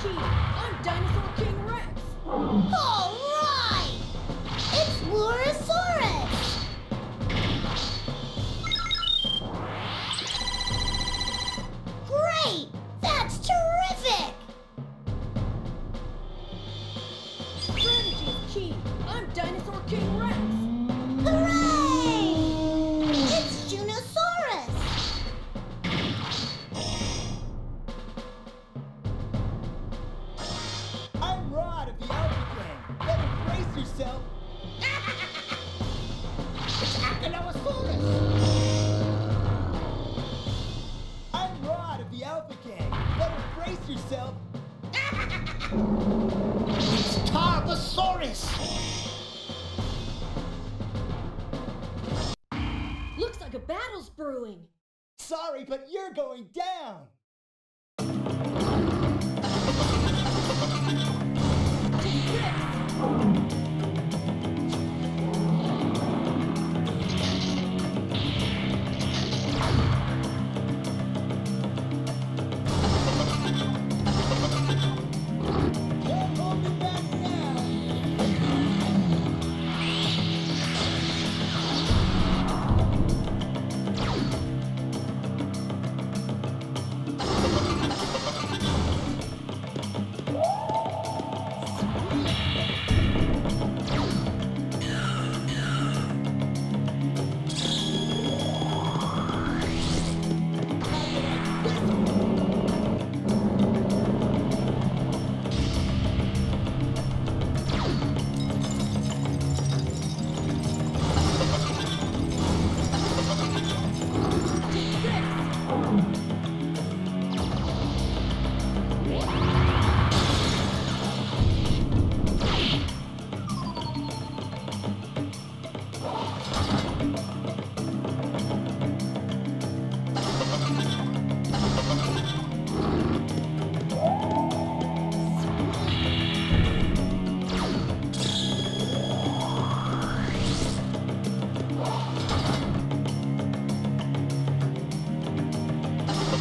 I'm Dinosaur King Rex. All brace yourself. it's Achelousaurus. I'm Rod of the Alpha Gang. Better brace yourself. it's Tarbosaurus. Looks like a battle's brewing. Sorry, but you're going down. Can't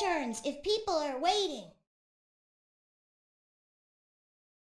turns if people are waiting.